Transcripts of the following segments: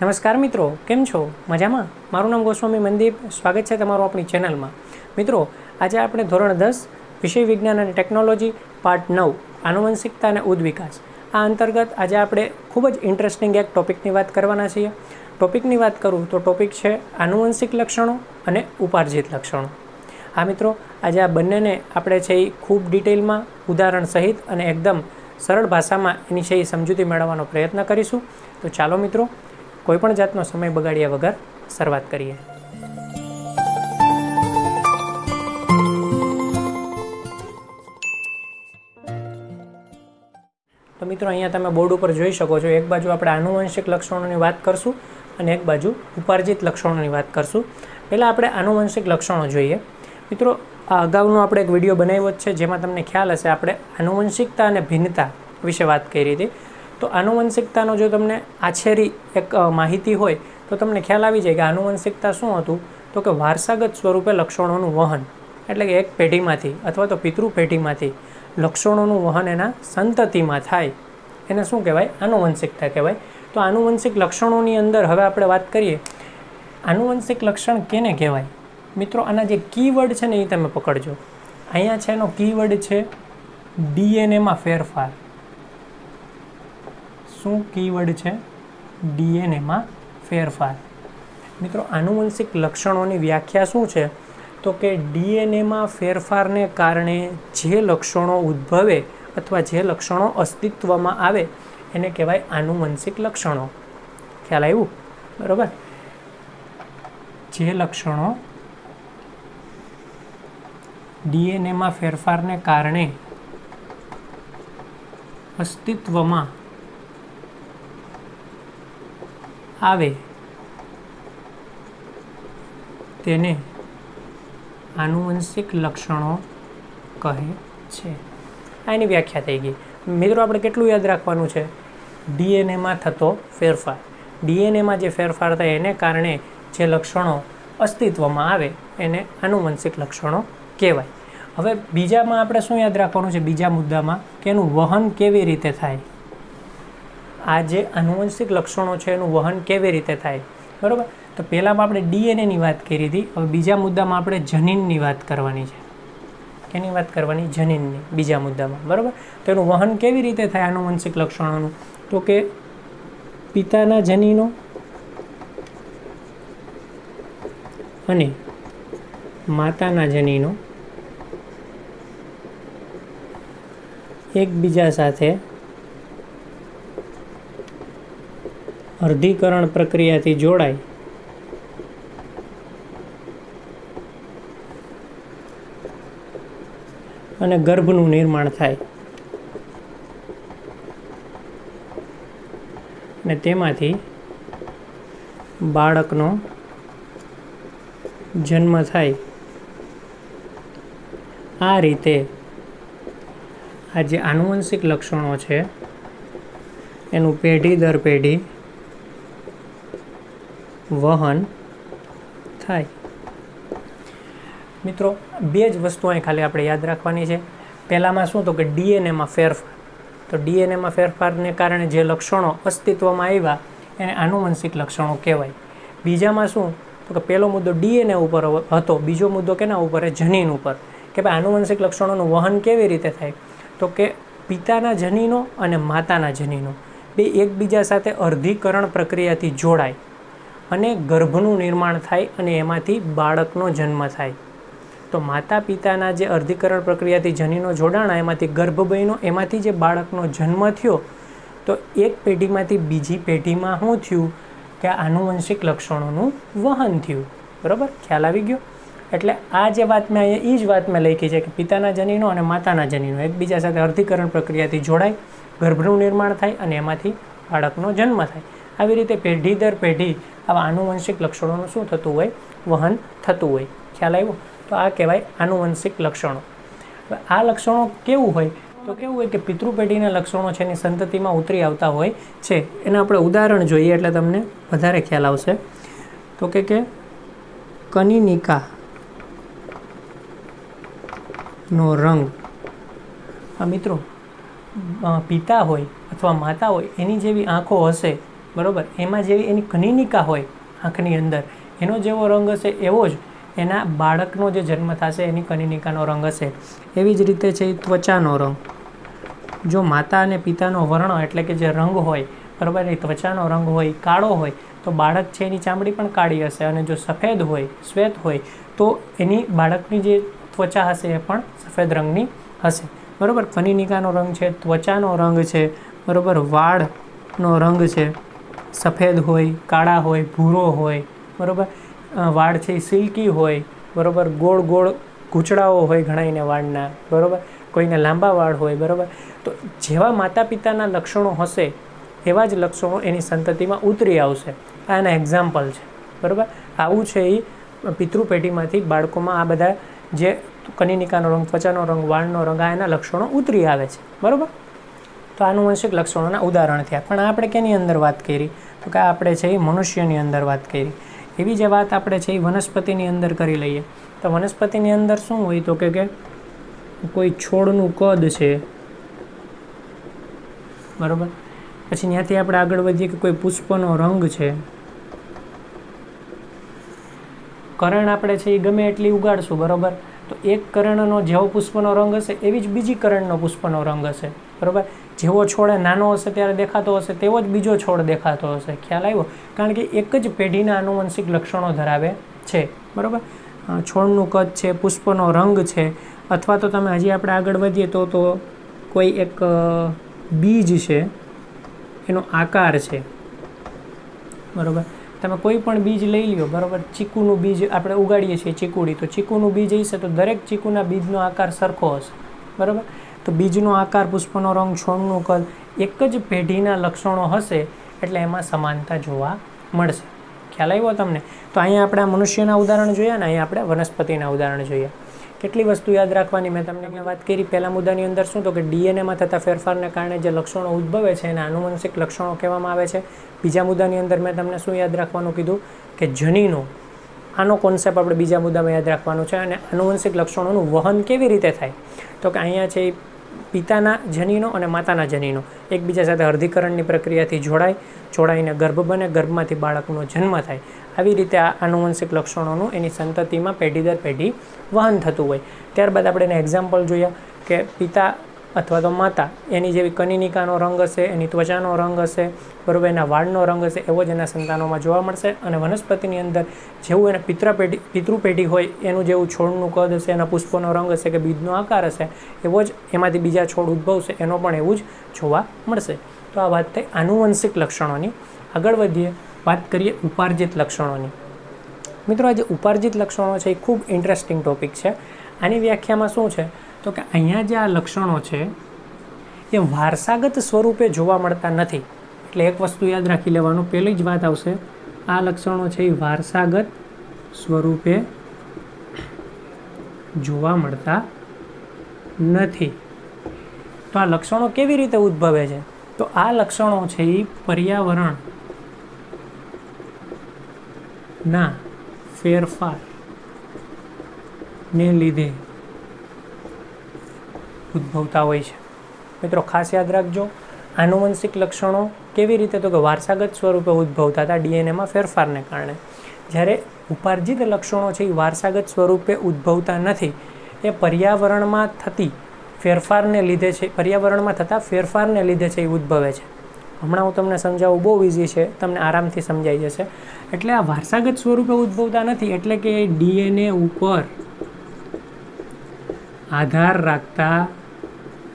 નમસ્કાર મિત્રો, કેમ છો? મજામાં? મારું નામ ગોસ્વામી મનદીપ સ્વાગત છે તમારું આપણી ચેનલમાં. મિત્રો, આજે આપણે ધોરણ દસ, વિષય વિજ્ઞાન અને ટેકનોલોજી, પાર્ટ નવ, આનુવંશિકતા અને ઉદ્વિકાસ. આ અંતર્ગત આજે આપણે ખૂબ જ ઇન્ટરેસ્ટિંગ એક ટોપિકની વાત કરવાના છીએ. ટોપિકની વાત કરું તો ટોપિક છે આનુવંશિક લક્ષણો અને ઉપાર્જિત લક્ષણો. હા મિત્રો, આજે આ બંનેને આપણે છે એ ખૂબ ડિટેલમાં, ઉદાહરણ સહિત અને એકદમ સરળ ભાષામાં એની છે એ સમજૂતી મેળવવાનો પ્રયત્ન કરીશું. તો ચાલો મિત્રો કોઈપણ જાતનો સમય બગાડ્યા વગર શરૂઆત કરીએ. તો મિત્રો, અહીંયા તમે બોર્ડ ઉપર જોઈ શકો છો, એક બાજુ આપણે આનુવંશિક લક્ષણોની વાત કરશું અને એક બાજુ ઉપાર્જિત લક્ષણોની વાત કરશું. પહેલાં આપણે આનુવંશિક લક્ષણો જોઈએ. મિત્રો, આ અગાઉનો આપણે એક વીડિયો બનાવ્યો જ છે, જેમાં તમને ખ્યાલ હશે, આપણે આનુવંશિકતા અને ભિન્નતા વિશે વાત કરી હતી. તો આનુવંશિકતાનો જો તમને આછેરી એક માહિતી હોય, તો તમને ખ્યાલ આવી જાય કે આનુવંશિકતા શું હતું? તો કે વારસાગત સ્વરૂપે લક્ષણોનું વહન, એટલે કે એક પેઢીમાંથી અથવા તો પિતૃ પેઢીમાંથી લક્ષણોનું વહન એના સંતતિમાં થાય. એને શું કહેવાય? આનુવંશિકતા કહેવાય. તો આનુવંશિક લક્ષણોની અંદર હવે આપણે વાત કરીએ. આનુવંશિક લક્ષણ કેને કહેવાય? મિત્રો, આના જે કીવર્ડ છે ને એ તમે પકડજો. અહીંયા છે એનો કીવર્ડ છે ડીએનએમાં ફેરફાર. શું કીવર્ડ છે? ડીએનએમાં ફેરફાર. મિત્રો, આનુવંશિક લક્ષણોની વ્યાખ્યા શું છે? તો કે ડીએનએમાં ફેરફારને કારણે જે લક્ષણો ઉદ્ભવે અથવા જે લક્ષણો અસ્તિત્વમાં આવે, એને કહેવાય આનુવંશિક લક્ષણો. ખ્યાલ આવ્યું? બરાબર? જે લક્ષણો ડીએનએમાં ફેરફારને કારણે અસ્તિત્વમાં આવે. તેને આનુવંશિક લક્ષણો કહે છે. આ એની વ્યાખ્યા થઈ ગઈ. મિત્રો, આપણે કેટલું યાદ રાખવાનું છે? ડીએનએમાં થતો ફેરફાર. ડીએનએમાં જે ફેરફાર થાય એને કારણે જે લક્ષણો અસ્તિત્વમાં આવે, એને આનુવંશિક લક્ષણો કહેવાય. હવે બીજામાં આપણે શું યાદ રાખવાનું છે? બીજા મુદ્દામાં કે એનું વહન કેવી રીતે થાય? આ જે આનુવંશિક લક્ષણો છે એનું વહન કેવી રીતે થાય? બરાબર? તો પહેલાંમાં આપણે ડીએનએની વાત કરી હતી. હવે બીજા મુદ્દામાં આપણે જનીનની વાત કરવાની છે. કેની વાત કરવાની? જનીનની બીજા મુદ્દામાં. બરાબર? તો એનું વહન કેવી રીતે થાય આનુવંશિક લક્ષણોનું? તો કે પિતાના જનીનો અને માતાના જનીનો એકબીજા સાથે અર્ધીકરણ પ્રક્રિયાથી જોડાય. અને ગર્ભનું નિર્માણ થાય. અને તેમાંથી બાળકનો જન્મ થાય. આ રીતે આ જે આનુવંશિક લક્ષણો છે, એનું પેઢી દર પેઢી વહન થાય. મિત્રો, બે જ વસ્તુ અહીં ખાલી આપણે યાદ રાખવાની છે. પહેલાંમાં શું તો કે ડીએનએમાં ફેરફાર. તો ડીએનએમાં ફેરફારને કારણે જે લક્ષણો અસ્તિત્વમાં આવ્યા, એને આનુવંશિક લક્ષણો કહેવાય. બીજામાં શું? તો કે પહેલો મુદ્દો ડીએનએ ઉપર હતો. બીજો મુદ્દો કેના ઉપર? જનીન ઉપર. કે ભાઈ, આનુવંશિક લક્ષણોનું વહન કેવી રીતે થાય? તો કે પિતાના જનીનો અને માતાના જનીનો. બે એકબીજા સાથે અર્ધીકરણ પ્રક્રિયાથી જોડાય. અને ગર્ભનું નિર્માણ થાય અને એમાંથી બાળકનો જન્મ થાય. તો માતા પિતાના જે અર્ધીકરણ પ્રક્રિયાથી જનીનો જોડાણા, એમાંથી ગર્ભ બન્યો એમાંથી જે બાળકનો જન્મ થયો, તો એક પેઢીમાંથી બીજી પેઢીમાં શું થયું કે આનુવંશિક લક્ષણોનું વહન થયું. બરાબર? ખ્યાલ આવી ગયો? એટલે આ જે વાત મેં અહીંયા એ જ વાત મેં લખી છે કે પિતાના જનીનો અને માતાના જનીનો એકબીજા સાથે અર્ધીકરણ પ્રક્રિયાથી જોડાય, ગર્ભનું નિર્માણ થાય અને એમાંથી બાળકનો જન્મ થાય. આવી રીતે પેઢી દર પેઢી આવા આનુવંશિક લક્ષણોનું શું થતું હોય? વહન થતું હોય. ખ્યાલ આવ્યો? તો આ કહેવાય આનુવંશિક લક્ષણો. આ લક્ષણો કેવું હોય? તો કેવું હોય કે પિતૃ પેઢીના લક્ષણો છે એની સંતતિમાં ઉતરી આવતા હોય છે. એના આપણે ઉદાહરણ જોઈએ એટલે તમને વધારે ખ્યાલ આવશે. તો કે કે કનિનિકા નો રંગ. આ મિત્રો પિતા હોય અથવા માતા હોય, એની જેવી આંખો હશે બરાબર? એમાં જેવી એની કનિનિકા હોય આંખની અંદર. એનો જેવો રંગ હશે એવો જ એના બાળકનો જે જન્મ થશે એની કનિનિકાનો રંગ હશે. એવી જ રીતે છે એ ત્વચાનો રંગ. જો માતા અને પિતાનો વર્ણ એટલે કે જે રંગ હોય, બરાબર? એ ત્વચાનો રંગ હોય, કાળો હોય, તો બાળક છે એની ચામડી પણ કાળી હશે અને જો સફેદ હોય, શ્વેત હોય, તો એની બાળકની જે ત્વચા હશે એ પણ સફેદ રંગની હશે. બરાબર? કનિનિકાનો રંગ છે, ત્વચાનો રંગ છે, બરાબર? વાળનો રંગ છે. સફેદ હોય, કાળા હોય, ભૂરો હોય, બરાબર? વાળ છે એ સિલ્કી હોય, બરાબર? ગોળ ગોળ ગૂંચડાઓ હોય ઘણાઈને વાળના, બરાબર? કોઈને લાંબા વાળ હોય, બરાબર? તો જેવા માતા પિતાના લક્ષણો હશે, એવા જ લક્ષણો એની સંતતિમાં ઉતરી આવશે. આ એના એક્ઝામ્પલ છે, બરાબર? આવું છે એ પિતૃપેઢીમાંથી બાળકોમાં આ બધા જે કનિનિકાનો રંગ, ત્વચાનો રંગ, વાળનો રંગ, આ એના લક્ષણો ઉતરી આવે છે, બરાબર? તો આનુવંશિક લક્ષણોના ઉદાહરણ થયા. પણ આપણે કેની અંદર વાત કરી? તો કે આપણે છે એ મનુષ્યની અંદર વાત કરી. એવી જે વાત આપણે છે એ વનસ્પતિની અંદર કરી લઈએ. તો વનસ્પતિની અંદર શું હોય? તો કે કોઈ છોડનું કદ છે. બરાબર? પછી ત્યાંથી આપણે આગળ વધીએ કે કોઈ પુષ્પનો રંગ છે. કરણ આપણે છે એ ગમે એટલી ઉગાડશું, બરાબર? તો એક કરણનો જેવો પુષ્પનો રંગ હશે, એવી જ બીજી કરણનો પુષ્પનો રંગ હશે. બરાબર? જેવો છોડ નાનો હશે ત્યારે દેખાતો હશે, તેવો જ બીજો છોડ દેખાતો હશે. ખ્યાલ આવ્યો? કારણ કે એક જ પેઢીના આનુવંશિક લક્ષણો ધરાવે છે. બરાબર? છોડનું કદ છે, પુષ્પનો રંગ છે, અથવા તો તમે હજી આપણે આગળ વધીએ તો તો કોઈ એક બીજ છે, એનો આકાર છે. બરાબર? તમે કોઈ પણ બીજ લઈ લ્યો, બરાબર? ચીકુનું બીજ આપણે ઉગાડીએ છીએ ચીકુડી. તો ચીકુનું બીજ હશે તો દરેક ચીકુના બીજનો આકાર સરખો હશે. બરાબર? તો બીજનો આકાર પુષ્પનો રંગ, છોડનું કદ, એક જ પેઢીના લક્ષણો હશે એટલે એમાં સમાનતા જોવા મળશે. ખ્યાલ આવ્યો તમને? તો અહીંયા આપણે મનુષ્યના ઉદાહરણ જોયા ને અહીંયા આપણે વનસ્પતિના ઉદાહરણ જોઈએ. કેટલી વસ્તુ યાદ રાખવાની? મેં તમને વાત કરી, પહેલા મુદ્દાની અંદર શું? તો કે ડીએનએમાં થતા ફેરફારને કારણે જે લક્ષણો ઉદ્ભવે છે એને આનુવંશિક લક્ષણો કહેવામાં આવે છે. બીજા મુદ્દાની અંદર મેં તમને શું યાદ રાખવાનું કીધું? કે જનીનો, આનો કોન્સેપ્ટ આપણે બીજા મુદ્દામાં યાદ રાખવાનું છે અને આનુવંશિક લક્ષણોનું વહન કેવી રીતે થાય? તો કે અહીંયા છે પિતાના જનીનો અને માતાના જનીનો. એકબીજા સાથે અર્ધીકરણની પ્રક્રિયાથી જોડાય જોડાઈને ગર્ભ બને, ગર્ભમાંથી બાળકનો જન્મ થાય. આવી રીતે આ આનુવંશિક લક્ષણોનું એની સંતતિમાં પેઢી દર પેઢી વહન થતું હોય. ત્યારબાદ આપણે એને એક્ઝામ્પલ જોયા કે પિતા અથવા તો માતા, એની જેવી કનિનિકાનો રંગ હશે, એની ત્વચાનો રંગ હશે બરાબર એના વાળનો રંગ હશે, એવો જ એના સંતાનોમાં જોવા મળશે અને વનસ્પતિની અંદર જેવું એને પિતૃપેઢી પિતૃપેઢી હોય, એનું જેવું છોડનું કદ હશે, એના પુષ્પનો રંગ હશે કે બીજનો આકાર હશે, એવો જ એમાંથી બીજા છોડ ઉદ્ભવશે, એનો પણ એવું જ જોવા મળશે. તો આ વાત થઈ આનુવંશિક લક્ષણોની. આગળ વધીએ, વાત કરીએ ઉપાર્જિત લક્ષણોની. મિત્રો, આ જે ઉપાર્જિત લક્ષણો છે, એ ખૂબ ઇન્ટરેસ્ટિંગ ટોપિક છે. આની વ્યાખ્યામાં શું છે? તો કે અહીંયા જે આ લક્ષણો છે, એ વારસાગત સ્વરૂપે જોવા મળતા નથી. એટલે એક વસ્તુ યાદ રાખી લેવાનું પહેલી જ વાત આવશે, આ લક્ષણો છે એ વારસાગત સ્વરૂપે જોવા મળતા નથી. તો આ લક્ષણો કેવી રીતે ઉદ્ભવે છે? તો આ લક્ષણો છે એ પર્યાવરણ ના ફેરફાર ને લીધે ઉદ્ભવતા હોય છે. મિત્રો, ખાસ યાદ રાખજો, આનુવંશિક લક્ષણો કેવી રીતે તો કે વારસાગત સ્વરૂપે ઉદ્ભવતા હતા ડીએનએમાં ફેરફારને કારણે. જ્યારે ઉપાર્જિત લક્ષણો છે એ વારસાગત સ્વરૂપે ઉદ્ભવતા નથી, એ પર્યાવરણમાં થતી ફેરફારને લીધે છે, પર્યાવરણમાં થતા ફેરફારને લીધે છે એ ઉદ્ભવે છે. હમણાં હું તમને સમજાવું, બહુ ઇઝી છે, તમને આરામથી સમજાઈ જશે. એટલે આ વારસાગત સ્વરૂપે ઉદ્ભવતા નથી, એટલે કે ડીએનએ ઉપર આધાર રાખતા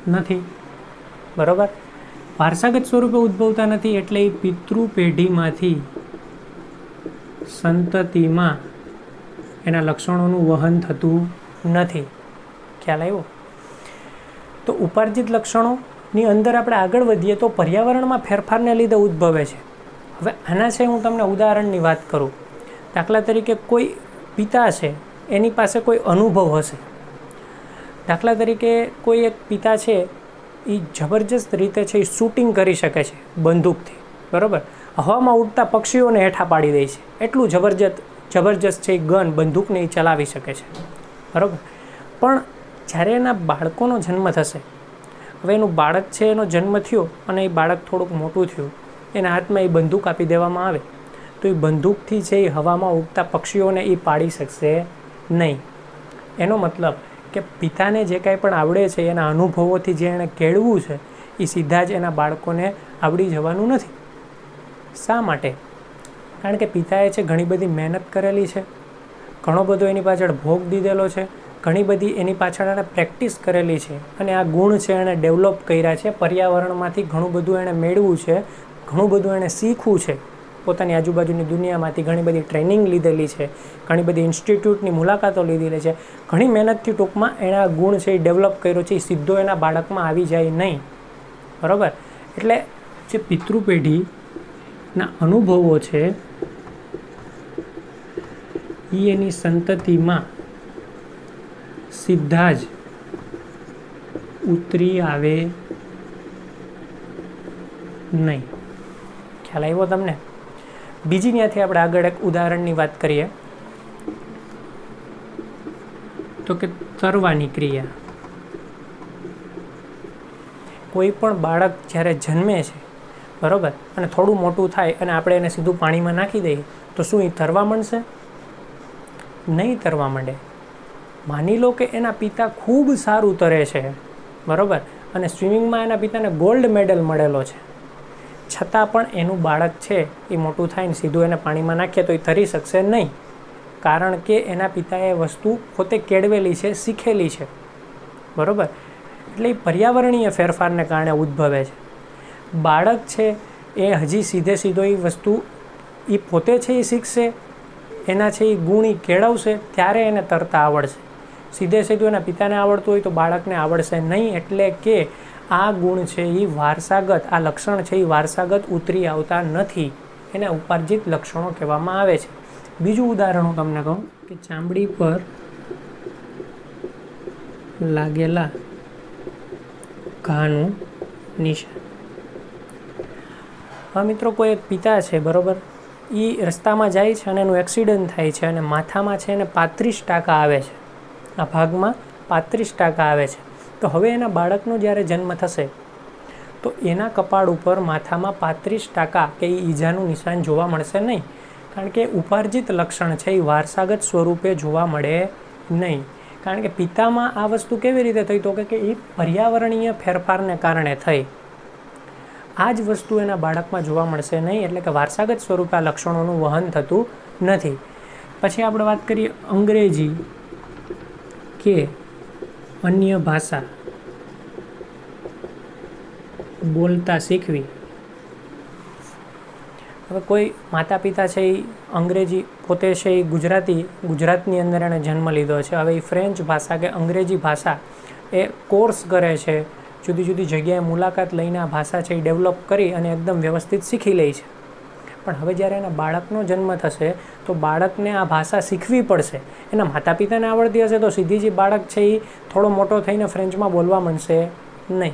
નથી. બરાબર? વારસાગત સ્વરૂપે ઉદ્ભવતા નથી એટલે એ પિતૃ પેઢીમાંથી સંતતિમાં એના લક્ષણોનું વહન થતું નથી. ખ્યાલ આવ્યો? તો ઉપાર્જિત લક્ષણોની અંદર આપણે આગળ વધીએ તો પર્યાવરણમાં ફેરફારને લીધે ઉદ્ભવે છે. હવે આના છે હું તમને ઉદાહરણની વાત કરું. દાખલા તરીકે કોઈ પિતા છે, એની પાસે કોઈ અનુભવ હશે. દાખલા તરીકે કોઈ એક પિતા છે એ જબરજસ્ત રીતે છે એ શૂટિંગ કરી શકે છે બંદૂકથી, બરાબર? હવામાં ઉડતા પક્ષીઓને હેઠા પાડી દે છે. એટલું જબરજસ્ત જબરજસ્ત છે એ ગન બંદૂકને એ ચલાવી શકે છે, બરાબર? પણ જ્યારે એના બાળકોનો જન્મ થશે, હવે એનું બાળક છે, એનો જન્મ થયો અને એ બાળક થોડુંક મોટું થયું, એના હાથમાં એ બંદૂક આપી દેવામાં આવે, તો એ બંદૂકથી છે એ હવામાં ઉડતા પક્ષીઓને એ પાડી શકશે નહીં. એનો મતલબ કે પિતાને જે કાંઈ પણ આવડે છે, એના અનુભવોથી જે એણે કેળવું છે, એ સીધા જ એના બાળકોને આવડી જવાનું નથી. શા માટે? કારણ કે પિતાએ છે ઘણી બધી મહેનત કરેલી છે, ઘણો બધો એની પાછળ ભોગ દીધેલો છે, ઘણી બધી એની પાછળ એણે પ્રેક્ટિસ કરેલી છે અને આ ગુણ છે એણે ડેવલપ કર્યા છે, પર્યાવરણમાંથી ઘણું બધું એણે મેળવ્યું છે, ઘણું બધું એણે શીખવું છે. પોતાની આજુબાજુની દુનિયામાંથી ઘણી બધી ટ્રેનિંગ લીધેલી છે, ઘણી બધી ઇન્સ્ટિટ્યૂટની મુલાકાતો લીધેલી છે. ઘણી મહેનતથી ટૂંકમાં આ ગુણ છે એ ડેવલપ કર્યો છે, એ સીધો એના બાળકમાં આવી જાય નહીં. બરાબર? એટલે જે પિતૃ પેઢીના અનુભવો છે એ એની સંતતિમાં સીધા જ ઉતરી આવે નહીં. ખ્યાલ આવ્યો તમને? બીજી ત્યાંથી આપણે આગળ એક ઉદાહરણની વાત કરીએ. તો કે તરવાની ક્રિયા. કોઈ પણ બાળક જ્યારે જન્મે છે, બરાબર, અને થોડું મોટું થાય અને આપણે એને સીધું પાણીમાં નાખી દઈએ, તો શું એ તરવા માંડશે? નહીં તરવા માંડે. માની લો કે એના પિતા ખૂબ સારું તરે છે, બરાબર, અને સ્વિમિંગમાં એના પિતાને ગોલ્ડ મેડલ મળેલો છે. છતાં પણ એનું બાળક છે, એ મોટું થાય ને સીધું એને પાણીમાં નાખીએ તો એ તરી શકશે નહીં. કારણ કે એના પિતાએ વસ્તુ પોતે કેળવેલી છે, શીખેલી છે. બરાબર? એટલે એ પર્યાવરણીય ફેરફારને કારણે ઉદ્ભવે છે. બાળક છે, એ હજી સીધે સીધો એ વસ્તુ એ પોતે છે એ શીખશે, એના છે એ ગુણ એ કેળવશે, ત્યારે એને તરતા આવડશે. સીધે સીધું એના પિતાને આવડતું હોય તો બાળકને આવડશે નહીં, એટલે કે આ ગુણ છે એ વારસાગત, આ લક્ષણ છે એ વારસાગત ઉતરી આવતા નથી. એને ઉપાર્જિત લક્ષણો કહેવામાં આવે છે. બીજું ઉદાહરણ હું તમને કહું કે ચામડી પર લાગેલા ઘાનું નિશાન. હવે મિત્રો, કોઈ એક પિતા છે, બરાબર? એ રસ્તામાં જાય છે અને એનું એક્સિડન્ટ થાય છે અને માથામાં છે એને પાંત્રીસ ટાંકા આવે છે. આ ભાગમાં પાંત્રીસ ટાંકા આવે છે. તો હવે એના બાળકનો જ્યારે જન્મ થશે, તો એના કપાળ ઉપર માથામાં પાંત્રીસ ટકા કે એ ઈજાનું નિશાન જોવા મળશે નહીં. કારણ કે ઉપાર્જિત લક્ષણ છે એ વારસાગત સ્વરૂપે જોવા મળે નહીં. કારણ કે પિતામાં આ વસ્તુ કેવી રીતે થઈ? તો કે એ પર્યાવરણીય ફેરફારને કારણે થઈ. આ જ વસ્તુ એના બાળકમાં જોવા મળશે નહીં, એટલે કે વારસાગત સ્વરૂપે આ લક્ષણોનું વહન થતું નથી. પછી આપણે વાત કરીએ અંગ્રેજી કે અન્ય ભાષા બોલતા શીખવી. હવે કોઈ માતા પિતા છે એ અંગ્રેજી પોતે છે એ ગુજરાતી, ગુજરાતની અંદર એણે જન્મ લીધો છે. હવે એ ફ્રેન્ચ ભાષા કે અંગ્રેજી ભાષા એ કોર્સ કરે છે. જુદી જુદી જગ્યાએ મુલાકાત લઈને આ ભાષા છે એ ડેવલપ કરી અને એકદમ વ્યવસ્થિત શીખી લે છે. પણ હવે જ્યારે એના બાળકનો જન્મ થશે, તો બાળકને આ ભાષા શીખવી પડશે. એના માતા પિતાને આવડતી હશે તો સીધી જે બાળક છે એ થોડો મોટો થઈને ફ્રેન્ચમાં બોલવા માંડશે નહીં.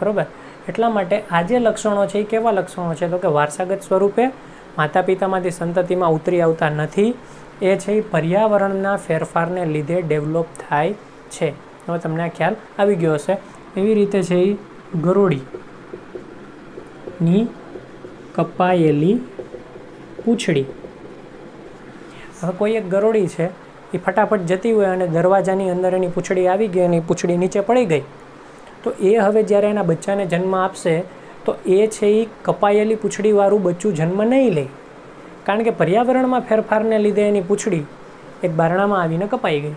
બરાબર? એટલા માટે આ જે લક્ષણો છે એ કેવા લક્ષણો છે? તો કે વારસાગત સ્વરૂપે માતા પિતામાંથી સંતતિમાં ઉતરી આવતા નથી. એ છે એ પર્યાવરણના ફેરફારને લીધે ડેવલપ થાય છે. હવે તમને આ ખ્યાલ આવી ગયો હશે. એવી રીતે છે એ ગરોળીની કપાયેલી પૂંછડી. હવે કોઈ એક ગરોળી છે, એ ફટાફટ જતી હોય અને દરવાજાની અંદર એની પૂંછડી આવી ગઈ અને પૂંછડી નીચે પડી ગઈ. તો એ હવે જ્યારે એના બચ્ચાને જન્મ આપશે, તો એ છે એ કપાયેલી પૂંછડીવાળું બચ્ચું જન્મ નહીં લે. કારણ કે પર્યાવરણમાં ફેરફારને લીધે એની પૂંછડી એક બારણામાં આવીને કપાઈ ગઈ.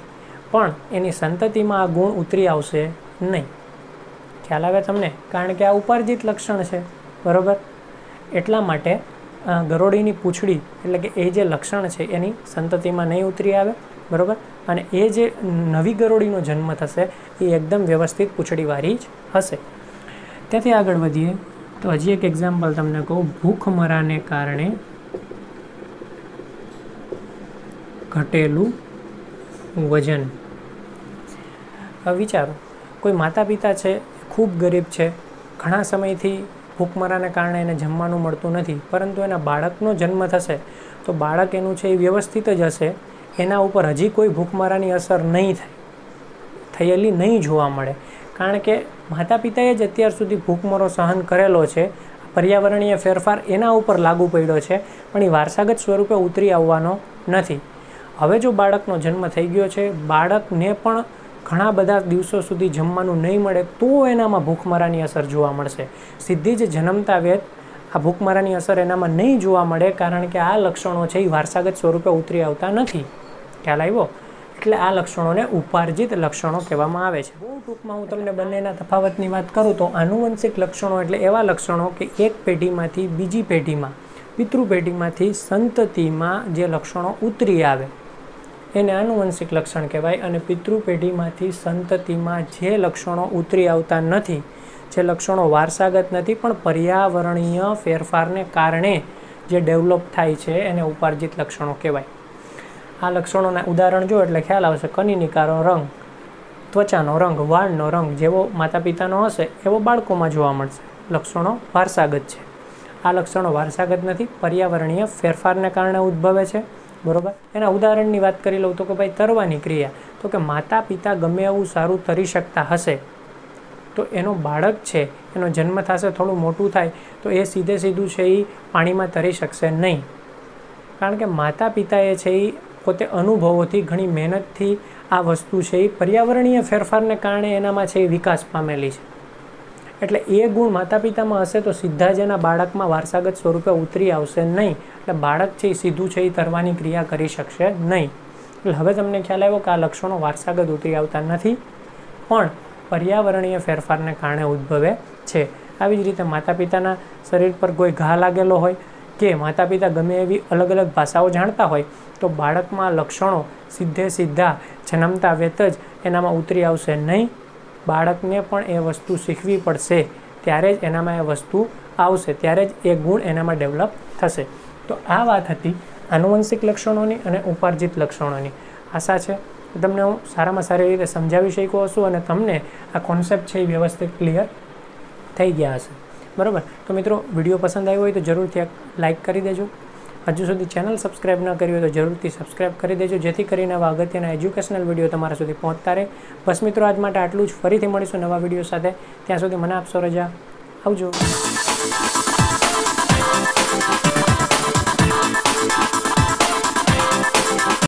પણ એની સંતતિમાં આ ગુણ ઉતરી આવશે નહીં. ખ્યાલ આવે તમને? કારણ કે આ ઉપાર્જિત લક્ષણ છે. બરાબર? એટલા માટે ગરોળીની પૂંછડી એટલે કે એ જે લક્ષણ છે એની સંતતિમાં નહીં ઉતરી આવે, બરાબર? અને એ જે નવી ગરોળીનો જન્મ થશે, એ એકદમ વ્યવસ્થિત પૂંછડીવાળી જ હશે. ત્યાંથી આગળ વધીએ. તો હજી એક એક્ઝામ્પલ તમને કહું. ભૂખમરાને કારણે ઘટેલું વજન. વિચારો. કોઈ માતા પિતા છે, ખૂબ ગરીબ છે, ઘણા સમયથી ભૂખમરાને કારણે એને જમવાનું મળતું નથી, પરંતુ એના બાળકનો જન્મ થશે, તો બાળક એનું છે એ વ્યવસ્થિત જ હશે, એના ઉપર હજી કોઈ ભૂખમરાની અસર નહીં થાય, થયેલી નહીં જોવા મળે. કારણ કે માતા પિતાએ જ અત્યાર સુધી ભૂખમરો સહન કરેલો છે, પર્યાવરણીય ફેરફાર એના ઉપર લાગુ પડ્યો છે, પણ એ વારસાગત સ્વરૂપે ઉતરી આવવાનો નથી. હવે જો બાળકનો જન્મ થઈ ગયો છે, બાળકને પણ ઘણા બધા દિવસો સુધી જમવાનું નહીં મળે, તો એનામાં ભૂખમરાની અસર જોવા મળશે. સીધી જ જન્મતા વેત આ ભૂખમરાની અસર એનામાં નહીં જોવા મળે, કારણ કે આ લક્ષણો છે એ વારસાગત સ્વરૂપે ઉતરી આવતા નથી. ખ્યાલ આવ્યો? એટલે આ લક્ષણોને ઉપાર્જિત લક્ષણો કહેવામાં આવે છે. બહુ ટૂંકમાં હું તમને બંનેના તફાવતની વાત કરું તો આનુવંશિક લક્ષણો એટલે એવા લક્ષણો કે એક પેઢીમાંથી બીજી પેઢીમાં, પિતૃ પેઢીમાંથી સંતતિમાં જે લક્ષણો ઉતરી આવે. એને આનુવંશિક લક્ષણ કહેવાય અને પિતૃ પેઢીમાંથી સંતતિમાં જે લક્ષણો ઉતરી આવતા નથી, જે લક્ષણો વારસાગત નથી, પણ પર્યાવરણીય ફેરફારને કારણે જે ડેવલપ થાય છે એને ઉપાર્જિત લક્ષણો કહેવાય. આ લક્ષણોના ઉદાહરણ જો એટલે ખ્યાલ આવશે કનિનિકારો રંગ, ત્વચાનો રંગ, વાળનો રંગ જેવો માતા પિતાનો હશે, એવો બાળકોમાં જોવા મળશે. લક્ષણો વારસાગત છે. આ લક્ષણો વારસાગત નથી, પર્યાવરણીય ફેરફારને કારણે ઉદ્ભવે છે. બરોબર? એના ઉદાહરણની વાત કરી લઉં તો કે ભાઈ તરવાની ક્રિયા. તો કે માતા પિતા ગમે એવું સારું તરી શકતા હશે, તો એનો બાળક છે, એનો જન્મ થશે, થોડું મોટું થાય, તો એ સીધે સીધું છે એ પાણીમાં તરી શકશે નહીં. કારણ કે માતા પિતા એ છે એ પોતે અનુભવોથી ઘણી મહેનતથી આ વસ્તુ છે એ પર્યાવરણીય ફેરફારને કારણે એનામાં છે એ વિકાસ પામેલી છે. એટલે એ ગુણ માતા પિતામાં હશે તો સીધા જ એના બાળકમાં વારસાગત સ્વરૂપે ઉતરી આવશે નહીં. એટલે બાળક છે એ સીધું છે એ તરવાની ક્રિયા કરી શકશે નહીં. એટલે હવે તમને ખ્યાલ આવ્યો કે આ લક્ષણો વારસાગત ઉતરી આવતા નથી, પણ પર્યાવરણીય ફેરફારને કારણે ઉદ્ભવે છે. આવી જ રીતે માતા પિતાના શરીર પર કોઈ ઘા લાગેલો હોય કે માતા પિતા ગમે એવી અલગ અલગ ભાષાઓ જાણતા હોય, તો બાળકમાં લક્ષણો સીધે સીધા જન્મતા વેત જ એનામાં ઉતરી આવશે નહીં. બાળકને પણ એ વસ્તુ શીખવી પડશે, ત્યારે જ એનામાં એ વસ્તુ આવશે, ત્યારે જ એ ગુણ એનામાં ડેવલપ થશે. તો આ વાત હતી આનુવંશિક લક્ષણોની અને ઉપાર્જિત લક્ષણોની. આશા છે તમને હું સારામાં સારી રીતે સમજાવી શક્યો હશું અને તમને આ કોન્સેપ્ટ છે એ વ્યવસ્થિત ક્લિયર થઈ ગયા હશે. બરાબર? તો મિત્રો, વીડિયો પસંદ આવ્યો હોય તો જરૂરથી લાઇક કરી દેજો. હજુ સુધી ચેનલ સબસ્ક્રાઇબ ન કરી હોય તો જરૂરથી સબસ્ક્રાઇબ કરી દેજો, જેથી કરીને આવા અગત્યના એજ્યુકેશનલ વીડિયો તમારા સુધી પહોંચતા રહે. બસ મિત્રો, આજ માટે આટલું જ. ફરીથી મળીશું નવા વીડિયો સાથે. ત્યાં સુધી મને આપશો રજા. આવજો.